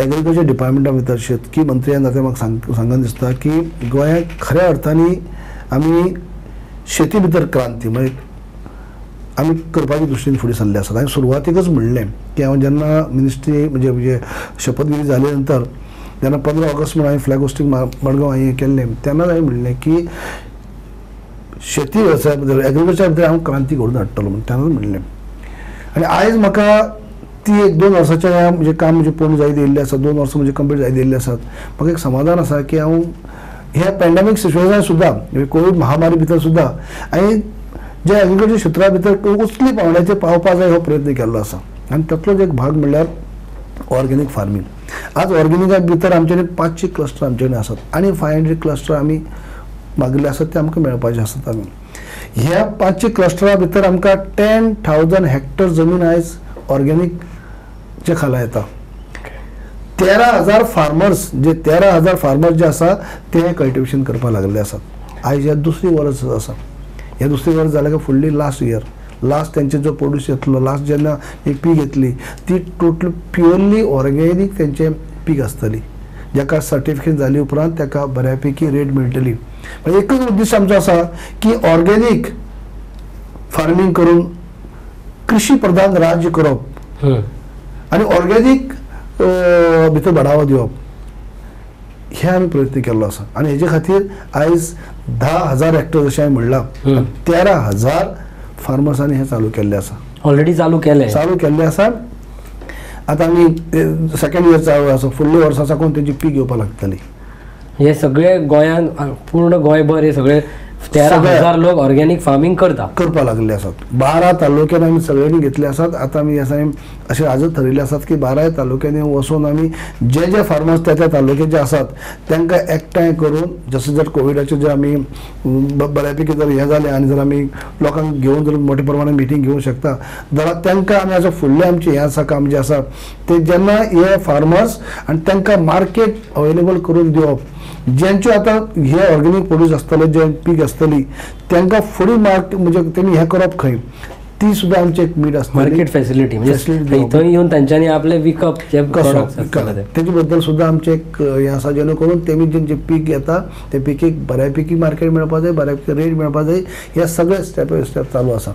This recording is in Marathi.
एग्रीकल्चर डिपार्टमेंटा भितर शेतकी मंत्र्यान जाता म्हाका सांग सांगन दिसता की गोंयाक खऱ्या अर्थांनी आमी शेती भितर क्रांती म्हणजे आमी करपाचे दृश्टीन फुडें सरले आसात हांवें सुरवातेकच म्हणलें की हांव जेन्ना मिनिस्ट्री म्हणजे म्हणजे शपथविधी जाले नंतर जेन्ना पंदरा ऑगस्ट म्हणून हांवें फ्लॅग होस्टींग मडगांव हांवें केल्लें तेन्नाच हांवें म्हणलें की शेती वेवसाया भितर एग्रीकल्चर भितर हांव क्रांती घडून हाडटलो म्हणून. तेन्नाच म्हणलें. आनी आयज म्हाका ती एक दोन वर्साच्या ह्या म्हणजे काम म्हणजे पूर्ण जायत येयल्लें आसा दोन वर्सां म्हणजे कंप्लीट जायत येयल्ले आसात म्हाका एक समाधान आसा की हांव ह्या पॅन्डेमीक सिच्युएशन सुद्दां कोवीड महामारी भितर सुद्दां हांवें जे एग्रीकल्चर क्षेत्रा भितर कसली पावंड्याचेर पावपा जाय हो प्रयत्न केल्लो आसा आनी तातलोच एक भाग म्हणल्यार ऑर्गेनीक फार्मींग आज ऑर्गेनिका भितर आमचे पांचशे क्लस्टर आमचे कडेन आसात आनी फाय हंड्रेड क्लस्टर आमी मागिल्ले आसात ते आमकां मेळपाचे आसात आमी ह्या पांचशे क्लस्टरा भितर आमकां टेन थावजंड हॅक्टर जमीन आयज ऑर्गेनीकच्या खाला येता. तेरा हजार फार्मर्स जे तेरा हजार फार्मर्स जे आसा ते कल्टिवेशन करपाक लागले आसात आयज ह्या दुसरी वर्स आसा हे दुसरी वर्स जालें काय फुडली लास्ट इयर लास्ट तेंचे जो प्रोड्यूस येतलो लास्ट जेन्ना एक पीक येतली ती टोटल प्युअरली ऑर्गेनीक तेंचें पीक आसतली जाका सर्टिफिकेट जाली उपरांत ताका बऱ्यापैकी रेट मेळटली म्हणजे एकच उद्देश आमचो आसा की ऑर्गेनीक फार्मींग करून कृषी प्रधान राज्य करप. आनी ऑर्गेनीक भितर बढावो दिवप हे आमी प्रयत्न केल्लो आसा आनी हेजे खातीर आयज धा हजार हेक्टर जशें हांवें म्हणलां. तेरा हजार फार्मर्सांनी हें चालू केल्लें आसा ऑलरेडी चालू केले चालू केल्लें आसा आतां आमी सेकंड इयर चालू आसा फुडल्या वर्सा साकून तेंची पीक घेवपाक लागतली? हे सगळे गोंयान पूर्ण गोंयभर हे सगळे तेरा हजार लोक ऑर्गेनीक फार्मिंग करता. करपाक लागले आसात बारा तालुक्यान आमी सगळ्यांनी घेतले आसात आतां आमी अशें अशें आजच थरयले आसात की बाराय तालुक्यांनी वचून आमी जे जे फार्मर्स त्या त्या तालुक्याचे आसात तांकां एकठांय करून जशें जर कोविडाचे जे आमी ब- बऱ्यापैकी जर हें जालें आनी जर आमी लोकांक घेवन जर मोठ्या प्रमाणात मिटींग घेवंक शकता जाल्यार तांकां आमी आतां फुडलें आमचें हें आसा काम जें आसा ते जेन्ना हे फार्मर्स आनी तांकां मार्केट अवेलेबल करून दिवप ज्यांच्यो आतां हे ऑर्गेनीक प्रोड्यूस आसतले जे पीक आसतली तांकां फुडें मार्क म्हणजे तेमी हें करप खंय ती सुद्दां आमची एक मीट आसतली मार्केट फॅसिलिटी म्हणजे येऊन तांच्यांनी आपले विकप जे कसो? products आसतले ते. तेजे बद्दल सुद्दां आमचें एक हें आसा जेणे करून तेमी जें पीक घेता ते पिकेक बऱ्यापैकी मार्केट मेळपा जाय बऱ्यापैकी रेट मेळपा जाय हे सगळे स्टेप बाय स्टेप चालू आसा